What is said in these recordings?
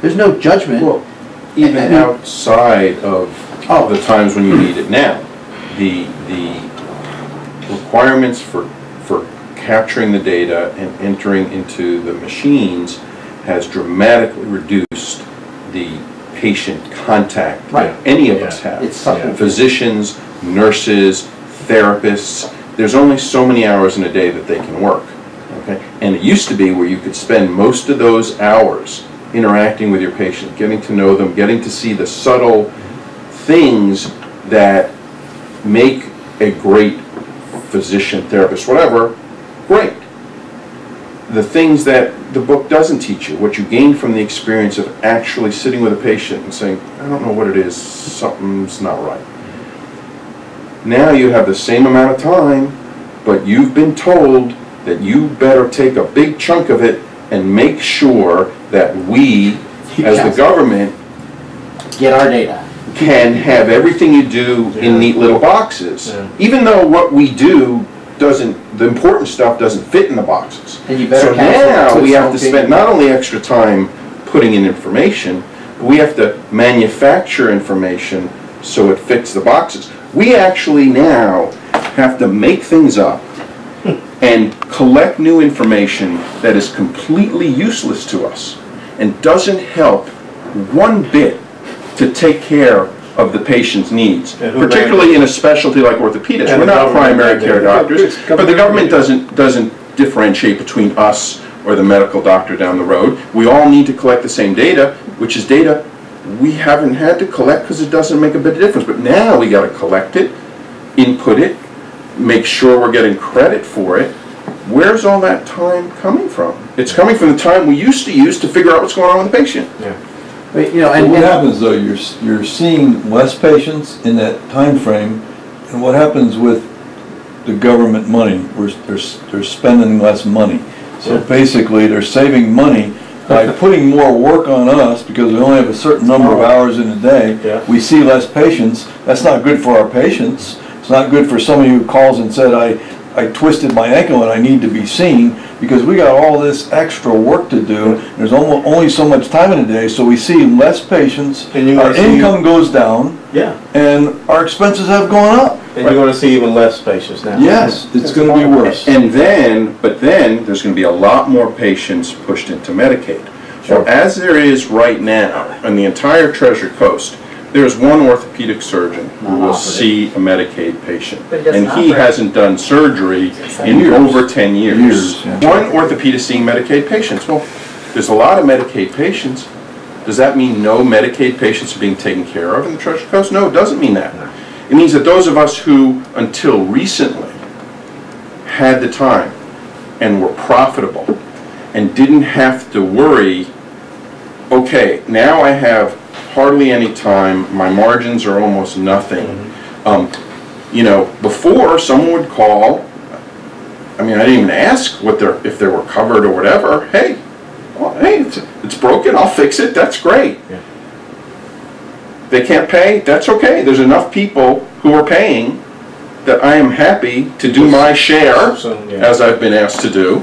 There's no judgment. Well, even outside of Oh. the times when you need it now, the, the requirements for, for capturing the data and entering into the machines has dramatically reduced the patient contact that any of us have. It's subtle. Physicians, nurses, therapists, there's only so many hours in a day that they can work. Okay? And it used to be where you could spend most of those hours interacting with your patient, getting to know them, getting to see the subtle things that make a great physician, therapist, whatever, great. The things that the book doesn't teach you, what you gain from the experience of actually sitting with a patient and saying, I don't know what it is, something's not right. Now you have the same amount of time, but you've been told that you better take a big chunk of it and make sure that we, as the government, Get our data. can have everything you do Yeah. in neat little boxes. Yeah. Even though what we do doesn't, the important stuff doesn't fit in the boxes. And you better So now we have to spend not only extra time putting in information, but we have to manufacture information so it fits the boxes. We actually now have to make things up and collect new information that is completely useless to us and doesn't help one bit to take care of the patient's needs, particularly in a specialty like orthopedics. We're not primary care doctors, but the government doesn't, doesn't differentiate between us or the medical doctor down the road. We all need to collect the same data, which is data we haven't had to collect because it doesn't make a bit of difference. But now we gotta collect it, input it, make sure we're getting credit for it. Where's all that time coming from? It's coming from the time we used to use to figure out what's going on with the patient. Yeah. But, You know, But and, what and happens though, you're, you're seeing less patients in that time frame, and what happens with the government money? We're, they're, they're spending less money. So Yeah. basically, they're saving money by putting more work on us, because we only have a certain number of oh. hours in a day. Yeah. We see less patients, that's not good for our patients. It's not good for somebody who calls and said, I, I twisted my ankle and I need to be seen, because we got all this extra work to do. There's almo- only so much time in a day, so we see less patients. And you Our wanna see- income goes down Yeah, and our expenses have gone up. and you're gonna see even less patients now. Yes, it's gonna be worse. And then, but then, there's gonna be a lot more patients pushed into Medicaid. So as there is right now, on the entire Treasure Coast, there's one orthopedic surgeon who will Non-operative. see a Medicaid patient. But he doesn't And he operate. hasn't done surgery in Years. over ten years. Years, yeah. One orthopedist seeing Medicaid patients. Well, there's a lot of Medicaid patients. Does that mean no Medicaid patients are being taken care of in the Treasure Coast? No, it doesn't mean that. It means that those of us who, until recently, had the time and were profitable and didn't have to worry, okay, now I have hardly any time, my margins are almost nothing. Um, You know, before, someone would call, I mean, I didn't even ask what they're, if they were covered or whatever, hey, well, hey, it's, it's broken, I'll fix it, that's great. Yeah. They can't pay, that's okay, there's enough people who are paying that I am happy to do my share, So, yeah. as I've been asked to do,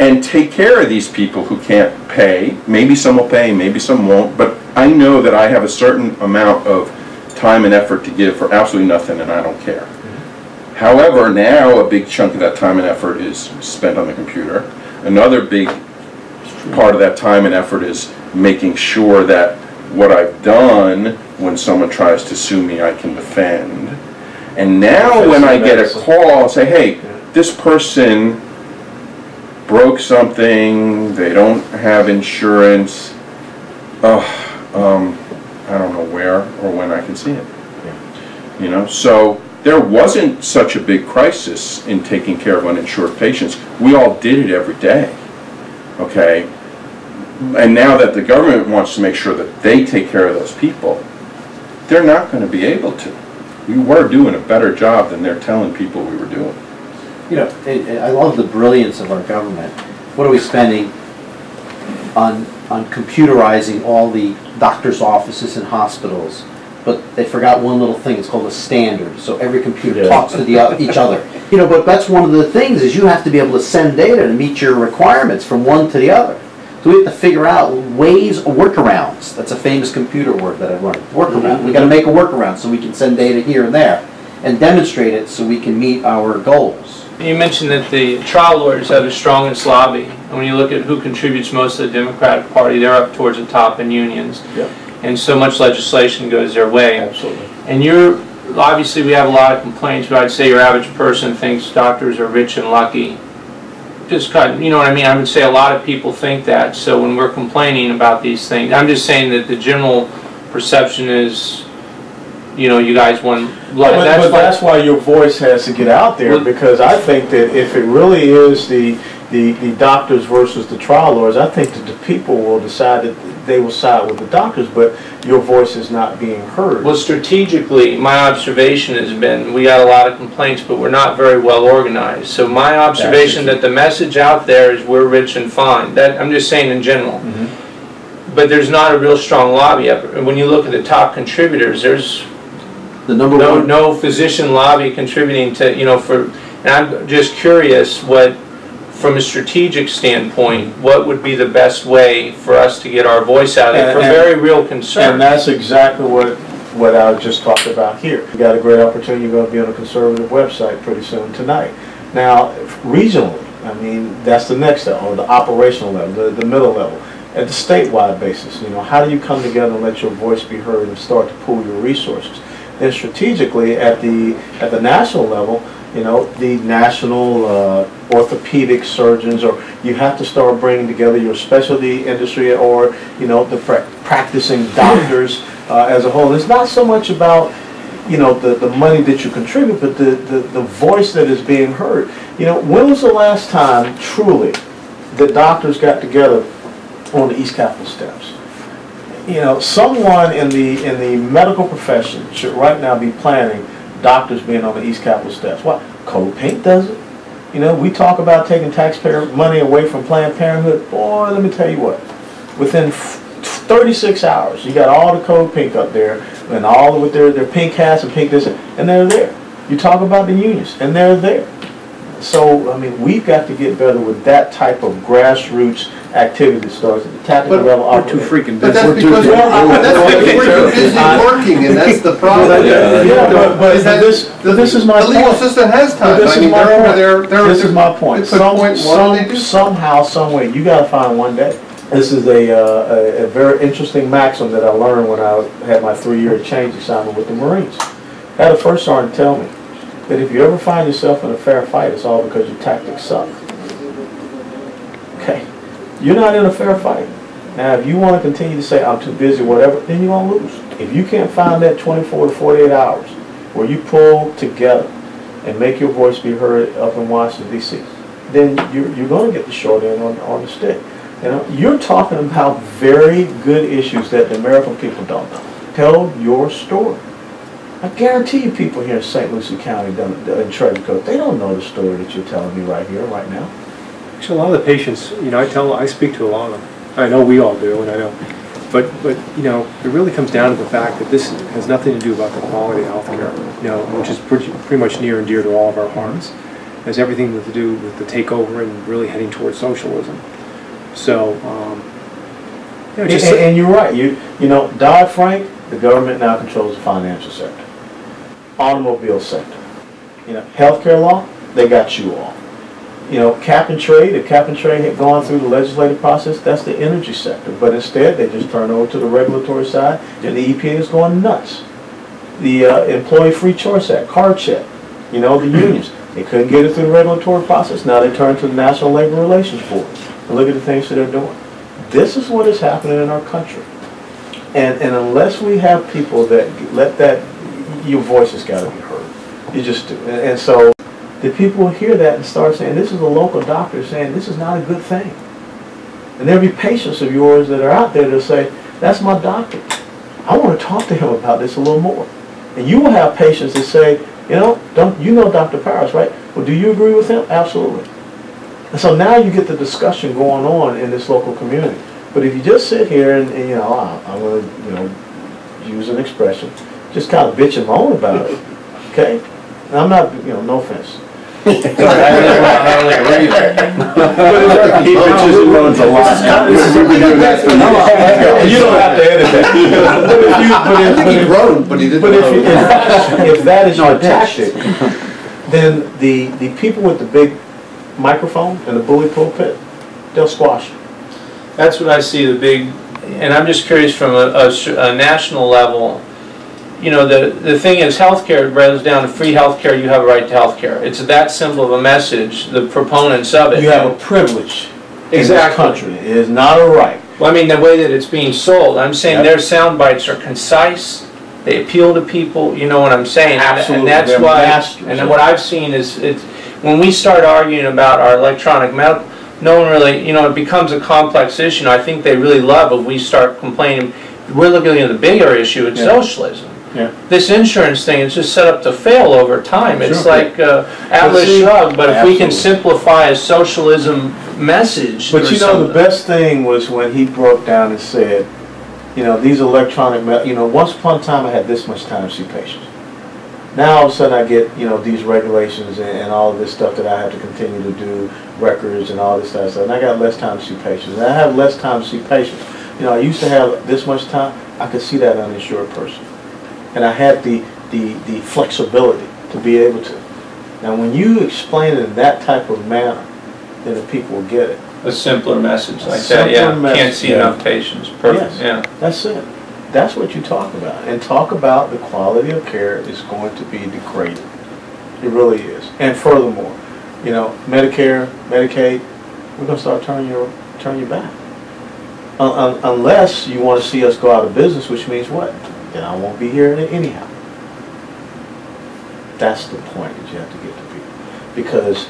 and take care of these people who can't pay. Maybe some will pay, maybe some won't, but I know that I have a certain amount of time and effort to give for absolutely nothing, and I don't care. However, now a big chunk of that time and effort is spent on the computer. Another big part of that time and effort is making sure that what I've done, when someone tries to sue me, I can defend. And now when I get a call, say, hey, this person broke something, they don't have insurance, um, I don't know where or when I can see it. You know, so there wasn't such a big crisis in taking care of uninsured patients. We all did it every day, okay? And now that the government wants to make sure that they take care of those people, they're not gonna be able to. We were doing a better job than they're telling people we were doing. You know, I I love the brilliance of our government. What are we spending on, on computerizing all the doctor's offices and hospitals? But they forgot one little thing, it's called a standard, so every computer Yeah. talks to the, o- each other. You know, but that's one of the things, is you have to be able to send data to meet your requirements from one to the other. So we have to figure out ways, workarounds. That's a famous computer word that I've learned. Workaround. We gotta make a workaround so we can send data here and there and demonstrate it so we can meet our goals. You mentioned that the trial lawyers have the strongest lobby. And when you look at who contributes most to the Democratic Party, they're up towards the top in unions. Yep. And so much legislation goes their way. Absolutely. And you're, obviously, we have a lot of complaints, but I'd say your average person thinks doctors are rich and lucky. Just kind of, you know what I mean? I would say a lot of people think that. So when we're complaining about these things, I'm just saying that the general perception is, you know, you guys want, But, that's but why. that's why your voice has to get out there, Well- because I think that if it really is the, the, the doctors versus the trial lawyers, I think that the people will decide that they will side with the doctors, but your voice is not being heard. Well, strategically, my observation has been, we got a lot of complaints, but we're not very well organized. So my observation that the message out there is we're rich and fine. That, I'm just saying in general. Mhm. But there's not a real strong lobby. up- and When you look at the top contributors, there's The number no, one, no physician lobby contributing to, you know, for, and I'm just curious what, from a strategic standpoint, what would be the best way for us to get our voice out there for And- very real concerns. And that's exactly what, what I just talked about here. You got a great opportunity, you're gonna be on a conservative website pretty soon tonight. Now, regionally, I mean, that's the next level, or the operational level, the, the middle level. At the statewide basis, you know, how do you come together and let your voice be heard and start to pool your resources? Then strategically, at the, at the national level, you know, the national uh, orthopedic surgeons, or you have to start bringing together your specialty industry or, you know, the prac- practicing doctors uh, as a whole. It's not so much about, you know, the, the money that you contribute, but the, the, the voice that is being heard. You know, when was the last time, truly, that doctors got together on the East Capitol steps? You know, someone in the, in the medical profession should right now be planning doctors being on the East Capitol steps. What? Code Pink does it. You know, we talk about taking taxpayer money away from Planned Parenthood. Boy, let me tell you what. Within f- 36 hours, you got all the Code Pink up there and all with their, their pink hats and pink this, and they're there. You talk about the unions, and they're there. So, I mean, we've got to get better with that type of grassroots activity that starts at the tactical But level. we're too operating. But that's because, we're- that's because we're too busy working, and that's the problem. Yeah, yeah, but, but Is that- this, but this is my point. The legal point. system has But time. this I is mean, my they're, point. they're, they're. This is my point. They put Some, point, why they some, do? somehow, some way, you gotta find one day. This is a, uh, a, a very interesting maxim that I learned when I had my three-year change assignment with the Marines. I had a first sergeant tell me that if you ever find yourself in a fair fight, it's all because your tactics suck. Okay, you're not in a fair fight. Now, if you wanna continue to say, I'm too busy, whatever, then you're gonna lose. If you can't find that twenty-four to forty-eight hours where you pull together and make your voice be heard up in Washington DC, then you're, you're gonna get the short end on, on the stick. You know, you're talking about very good issues that the American people don't know. Tell your story. I guarantee you people here in St. Lucie County, don't- in Treasure Coast, they don't know the story that you're telling me right here, right now. Actually, a lot of the patients, you know, I tell, I speak to a lot of them. I know we all do, and I know, but, but, you know, it really comes down to the fact that this has nothing to do about the quality of healthcare, you know, which is pretty, pretty much near and dear to all of our hearts. It has everything to do with the takeover and really heading towards socialism. So, um, you know, And, just, and you're right, you, you know, Dodd-Frank, the government now controls the financial sector, automobile sector. You know, healthcare law, they got you all. You know, cap and trade, if cap and trade had gone through the legislative process, that's the energy sector. But instead, they just turn over to the regulatory side, and the EPA is going nuts. The uh, Employee Free Choice Act, card check, you know, the unions, they couldn't get it through the regulatory process. Now they turn to the National Labor Relations Board, and look at the things that they're doing. This is what is happening in our country. And, and unless we have people that let that, your voice has got to be heard. You just do. And, and so the people hear that and start saying, this is a local doctor saying, this is not a good thing. And there'll be patients of yours that are out there that'll say, that's my doctor. I want to talk to him about this a little more. And you will have patients that say, you know, don't, you know Dr. Powers, right? Well, do you agree with him? Absolutely. And so now you get the discussion going on in this local community. But if you just sit here and, and, you know, I'm gonna, you know, use an expression, just kind of bitch and moan about it, okay? And I'm not, you know, no offense. He bitches and moans a lot. This is- We've been doing that for years. You don't have to edit that. But if you- but if- I but think he if- groaned, but he didn't. But if, you- if, if that is No, your tactic, then the, the people with the big microphone and the bully pulpit, they'll squash you. That's what I see the big, and I'm just curious from a, a s- a national level, you know, the, the thing is, healthcare boils down to free healthcare, you have a right to healthcare. It's that simple of a message, the proponents of it. You have a privilege in this Exactly. country. It is not a right. Well, I mean, the way that it's being sold, I'm saying Yep. their sound bites are concise, they appeal to people, you know what I'm saying? Absolutely, And that's they're why, masters and what. I've seen is, it's, when we start arguing about our electronic medical, no one really, you know, it becomes a complex issue, I think they really love if we start complaining, we're looking at the bigger issue, it's Yeah. socialism. Yeah. This insurance thing is just set up to fail over time, it's Sure. like uh, Atlas see- Shrugged, but if we can simplify a socialism message But you know, the something- best thing was when he broke down and said, you know, these electronic, me- you know, once upon a time I had this much time to see patients. Now all of a sudden I get, you know, these regulations and, and all of this stuff that I have to continue to do, records and all this stuff, and I got less time to see patients. And I have less time to see patients. You know, I used to have this much time, I could see that uninsured person. And I had the, the, the flexibility to be able to. Now, when you explain it in that type of manner, then the people will get it. A simpler message like that, yeah. Can't see enough patients, perfect, Yes. yeah. That's it. That's what you talk about. And talk about the quality of care is going to be degraded. It really is. And furthermore, you know, Medicare, Medicaid, we're gonna start turning your, turning your back. Un- un- Unless you wanna see us go out of business, which means what? Then I won't be here anyhow. That's the point that you have to get to people. Because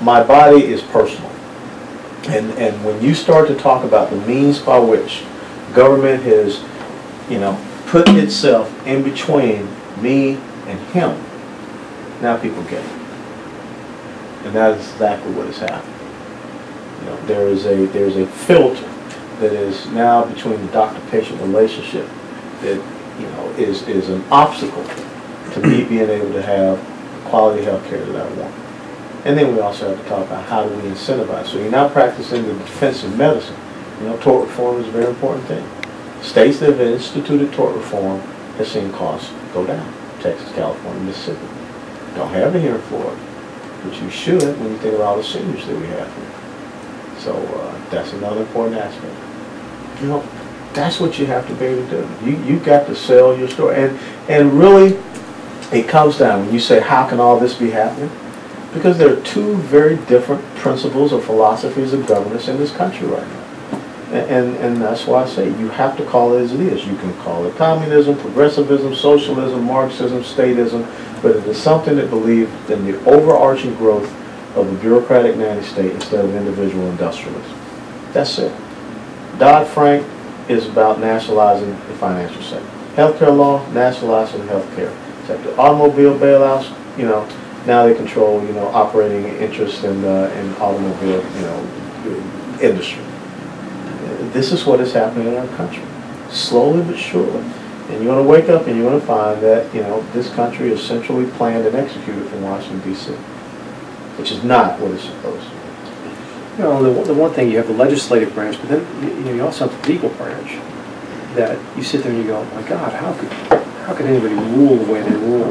my body is personal. And, and when you start to talk about the means by which government has, you know, put itself in between me and him, now people get it. And that is exactly what has happened. You know, there is a, there's a filter that is now between the doctor-patient relationship that, you know, is, is an obstacle to me being able to have quality health care that I want. And then we also have to talk about how do we incentivize. So you're now practicing the defensive medicine. You know, tort reform is a very important thing. States that have instituted tort reform have seen costs go down. Texas, California, Mississippi. Don't have it here in Florida, but you should when you think of all the seniors that we have here. So uh, that's another important aspect. You know, that's what you have to be able to do. You you got to sell your story, and and really, it comes down when you say, how can all this be happening? Because there are two very different principles or philosophies of governance in this country right now. And, and that's why I say you have to call it as it is. You can call it communism, progressivism, socialism, Marxism, statism, but it is something that believes in the overarching growth of the bureaucratic nanny state instead of individual industrialism. That's it. Dodd-Frank is about nationalizing the financial sector. Healthcare law, nationalizing the healthcare sector. Automobile bailouts, you know, now they control, you know, operating interest in, uh, in automobile, you know, industry. This is what is happening in our country, slowly but surely. And you're gonna wake up and you're gonna find that, you know, this country is centrally planned and executed from Washington DC, which is not what it's supposed to. You know, the, one- the one thing, you have the legislative branch, but then, you you know, you also have the legal branch. That you sit there and you go, "Oh my God, how could, how could anybody rule the way they rule?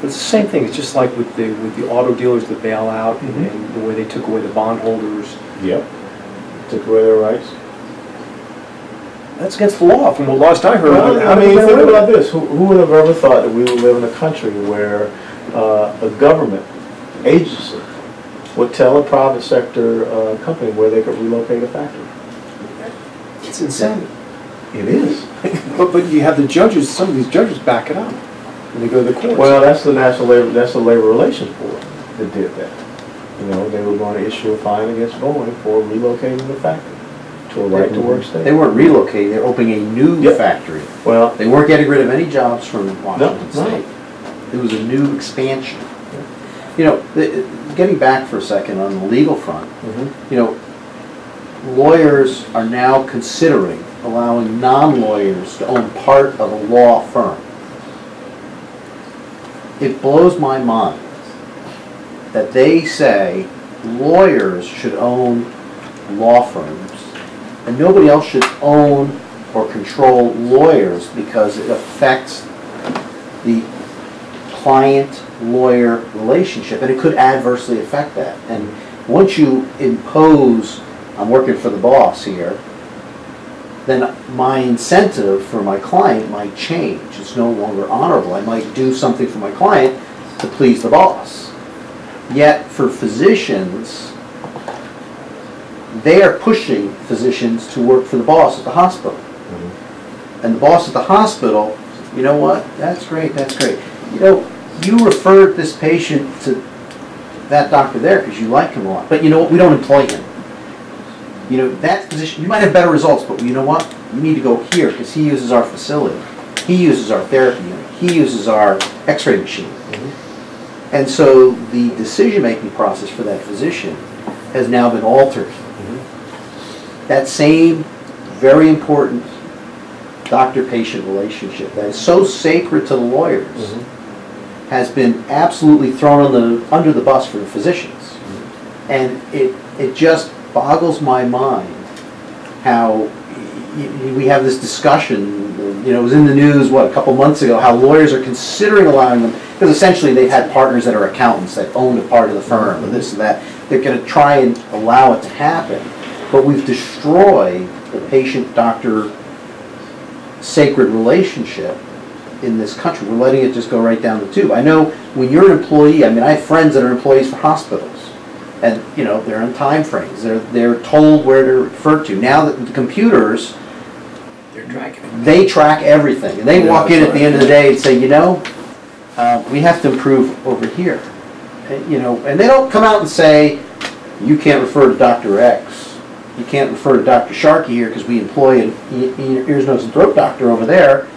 But it's the same thing, it's just like with the, with the auto dealers, the bailout, Mhm. and the way they took away the bondholders. Yep. Took away their rights. That's against the law, from what last I heard. Well, I mean, think about this, who, who would have ever thought that we would live in a country where, uh, a government agency would tell a private sector, uh, company where they could relocate a factory? It's insane. It is. But, but you have the judges, some of these judges back it up when they go to the courts. Well, that's the National Labor, that's the Labor Relations Board that did that. You know, they were going to issue a fine against Boeing for relocating the factory to a right to work state. They weren't relocating, they were opening a new Yep. factory. Well, They weren't getting rid of any jobs from Washington no. State. It was a new expansion. You know, the- getting back for a second on the legal front, mhm. you know, lawyers are now considering allowing non-lawyers to own part of a law firm. It blows my mind that they say lawyers should own law firms, and nobody else should own or control lawyers because it affects the client-lawyer relationship, and it could adversely affect that. And once you impose, I'm working for the boss here, then my incentive for my client might change. It's no longer honorable. I might do something for my client to please the boss. Yet for physicians, they are pushing physicians to work for the boss at the hospital. Mm-hmm. And the boss at the hospital, you know what? That's great, that's great. You know, you referred this patient to that doctor there because you like him a lot. But you know what? We don't employ him. You know, that physician, you might have better results, but you know what? You need to go here because he uses our facility. He uses our therapy unit. He uses our x-ray machine. Mm-hmm. And so the decision-making process for that physician has now been altered. Mm-hmm. That same very important doctor-patient relationship that is so sacred to the lawyers mm-hmm. Has been absolutely thrown on the, under the bus for the physicians. And it, it just boggles my mind how we have this discussion, you know, it was in the news, what, a couple months ago, how lawyers are considering allowing them, because essentially they've had partners that are accountants that own a part of the firm, and this and that. They're gonna try and allow it to happen, but we've destroyed the patient-doctor sacred relationship in this country. We're letting it just go right down the tube. I know when you're an employee, I mean, I have friends that are employees for hospitals. And, you know, they're on time frames. They're, they're told where to refer to. Now that the computers, they track everything. And they Yeah, walk in that's at the end of the day and say, you know, uh, we have to improve over here. And, You know, and they don't come out and say, you can't refer to Dr. X. You can't refer to Dr. Sharkey here because we employ an ears, nose, and throat doctor over there.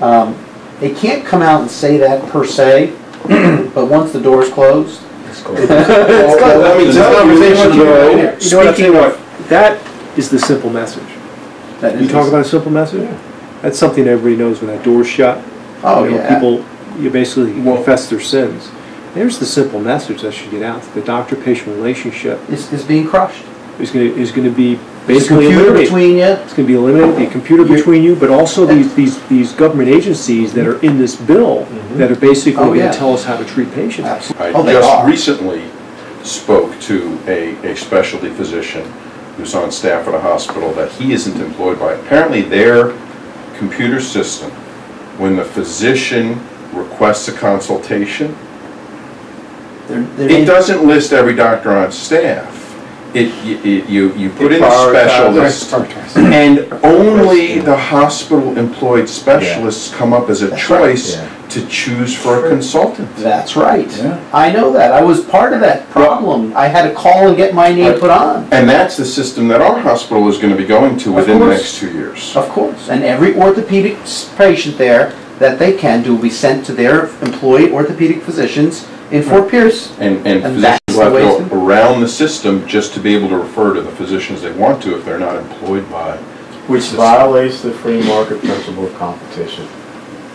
Um, They can't come out and say that per se, but once the door's closed. Well, let me This tell you, conversation here. You know what speaking saying? of, That is the simple message. That You talk about a simple message? That's something everybody knows when that door's shut. Oh, You know, yeah. People, you basically Well- confess their sins. There's the simple message that should get out. The doctor-patient relationship Is, is being crushed. Is gonna, is gonna be There's a basically computer eliminated. between you. It's gonna be eliminated, the computer You're- between you, but also these, these, these government agencies that are in this bill mm-hmm. that are basically Oh, yeah. gonna tell us how to treat patients. Absolutely. I Oh, they just are. recently spoke to a, a specialty physician who's on staff at a hospital that he isn't employed by. Apparently their computer system, when the physician requests a consultation, They're- they're- it doesn't list every doctor on staff. It, it, you, you put in a specialist, and only the hospital employed specialists come up as a That's right, choice yeah. to choose for a consultant. That's right. Yeah. I know that. I was part of that problem. I had to call and get my name put on. And that's the system that our hospital is gonna be going to Of within the next two years. Of course. And every orthopedic patient there that they can do will be sent to their employed orthopedic physicians in Fort Pierce. And, and And physicians that's will have to go around the system just to be able to refer to the physicians they want to if they're not employed by. Which violates the free market principle of competition.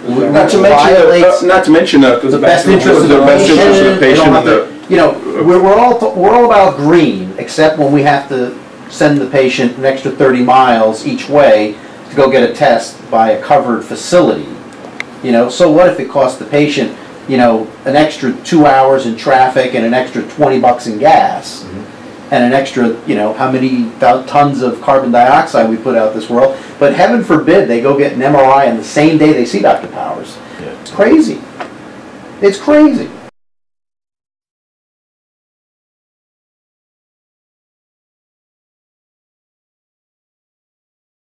Not to mention, Violates uh, not to mention uh, the best interest of the best interest of the patient. They don't patient have and to- You know, we're, we're all, we're all about green, except when we have to send the patient an extra thirty miles each way to go get a test by a covered facility. You know, so what if it costs the patient, you know, an extra two hours in traffic and an extra twenty bucks in gas? Mm-hmm. And an extra, you know, how many tons of carbon dioxide we put out this world? But heaven forbid they go get an MRI on the same day they see Dr. Powers. Yeah. It's crazy. It's crazy.